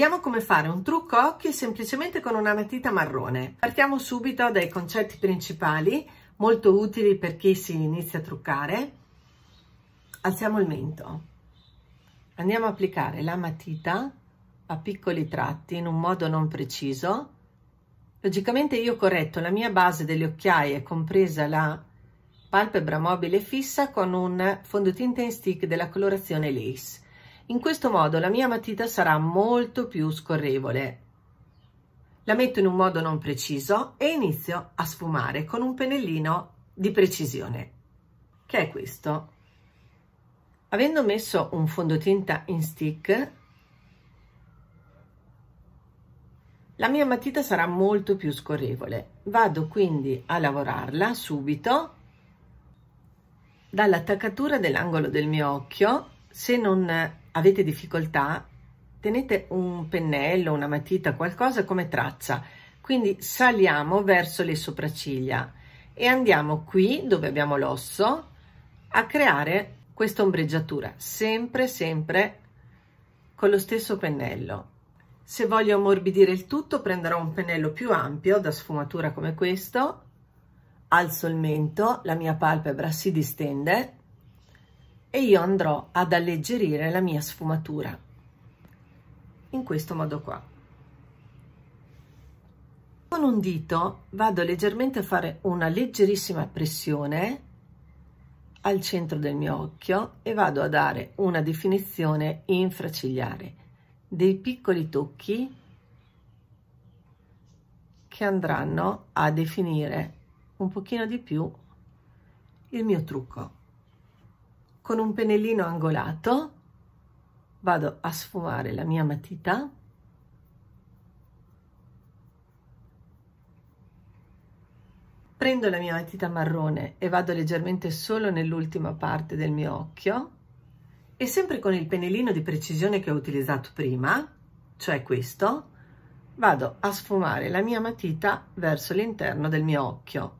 Vediamo come fare un trucco occhi semplicemente con una matita marrone. Partiamo subito dai concetti principali, molto utili per chi si inizia a truccare. Alziamo il mento. Andiamo a applicare la matita a piccoli tratti in un modo non preciso. Logicamente io corretto la mia base delle occhiaie, compresa la palpebra mobile fissa con un fondotinta in stick della colorazione Lace in questo modo la mia matita sarà molto più scorrevole. La metto in un modo non preciso e inizio a sfumare con un pennellino di precisione, che è questo. Avendo messo un fondotinta in stick, la mia matita sarà molto più scorrevole. Vado quindi a lavorarla subito dall'attaccatura dell'angolo del mio occhio. Se non avete difficoltà, tenete un pennello, una matita, qualcosa come traccia. Quindi saliamo verso le sopracciglia e andiamo qui dove abbiamo l'osso a creare questa ombreggiatura, sempre, sempre con lo stesso pennello. Se voglio ammorbidire il tutto prenderò un pennello più ampio da sfumatura come questo, alzo il mento, la mia palpebra si distende e io andrò ad alleggerire la mia sfumatura. In questo modo qua. Con un dito vado leggermente a fare una leggerissima pressione al centro del mio occhio e vado a dare una definizione infracigliare, dei piccoli tocchi che andranno a definire un pochino di più il mio trucco con un pennellino angolato vado a sfumare la mia matita. Prendo la mia matita marrone e vado leggermente solo nell'ultima parte del mio occhio e sempre con il pennellino di precisione che ho utilizzato prima cioè questo vado a sfumare la mia matita verso l'interno del mio occhio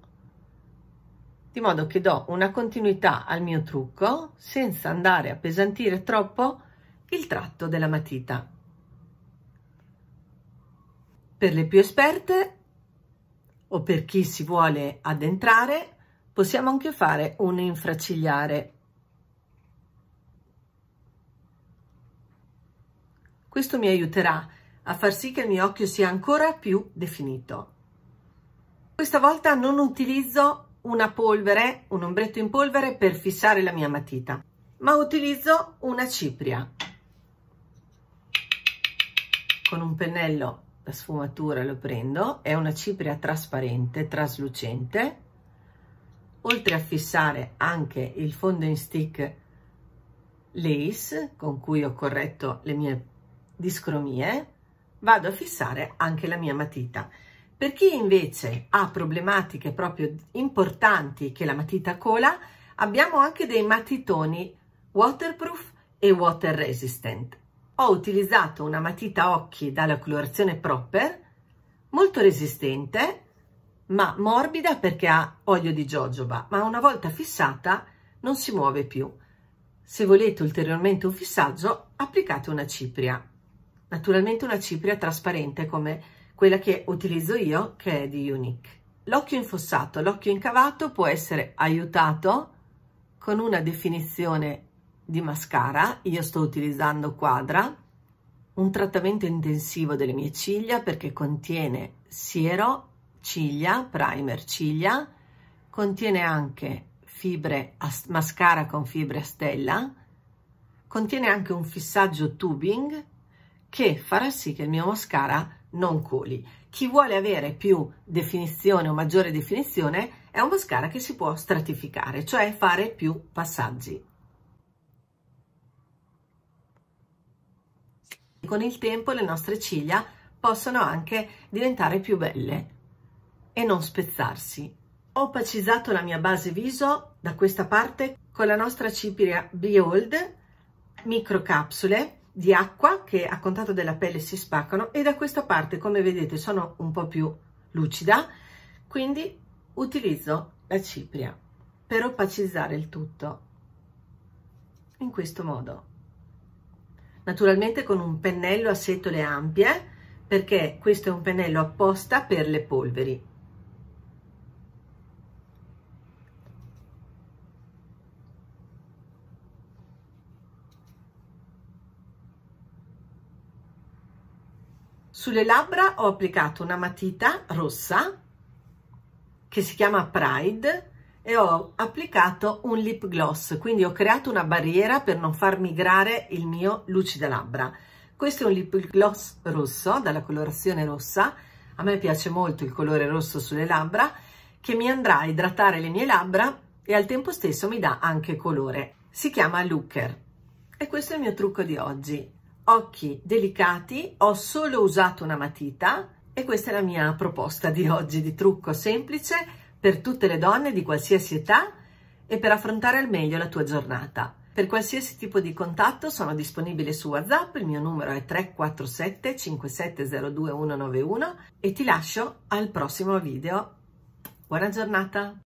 di modo che do una continuità al mio trucco senza andare a pesantire troppo il tratto della matita. Per le più esperte o per chi si vuole addentrare possiamo anche fare un infracigliare. Questo mi aiuterà a far sì che il mio occhio sia ancora più definito. Questa volta non utilizzo una polvere, un ombretto in polvere per fissare la mia matita, ma utilizzo una cipria. Con un pennello da sfumatura lo prendo, è una cipria trasparente, traslucente. Oltre a fissare anche il fondo in stick lace con cui ho corretto le mie discromie, vado a fissare anche la mia matita. Per chi invece ha problematiche proprio importanti che la matita cola, abbiamo anche dei matitoni waterproof e water resistant. Ho utilizzato una matita occhi dalla colorazione Proper, molto resistente, ma morbida perché ha olio di jojoba, ma una volta fissata non si muove più. Se volete ulteriormente un fissaggio, applicate una cipria. Naturalmente una cipria trasparente come quella che utilizzo io che è di Unique. L'occhio infossato, l'occhio incavato può essere aiutato con una definizione di mascara, io sto utilizzando Quadra, un trattamento intensivo delle mie ciglia perché contiene siero, ciglia, primer ciglia, contiene anche fibre, mascara con fibre a stella, contiene anche un fissaggio tubing che farà sì che il mio mascara non coli. Chi vuole avere più definizione o maggiore definizione è un mascara che si può stratificare, cioè fare più passaggi. Con il tempo le nostre ciglia possono anche diventare più belle e non spezzarsi. Ho opacizzato la mia base viso da questa parte con la nostra cipria Behold microcapsule di acqua che a contatto della pelle si spaccano e da questa parte come vedete sono un po' più lucida. Quindi utilizzo la cipria per opacizzare il tutto. In questo modo. Naturalmente con un pennello a setole ampie perché questo è un pennello apposta per le polveri. Sulle labbra ho applicato una matita rossa che si chiama Pride e ho applicato un lip gloss, quindi ho creato una barriera per non far migrare il mio lucida labbra. Questo è un lip gloss rosso, dalla colorazione rossa, a me piace molto il colore rosso sulle labbra, che mi andrà a idratare le mie labbra e al tempo stesso mi dà anche colore. Si chiama Looker e questo è il mio trucco di oggi occhi delicati, ho solo usato una matita e questa è la mia proposta di oggi di trucco semplice per tutte le donne di qualsiasi età e per affrontare al meglio la tua giornata. Per qualsiasi tipo di contatto sono disponibile su WhatsApp, il mio numero è 347 5702 191 e ti lascio al prossimo video. Buona giornata!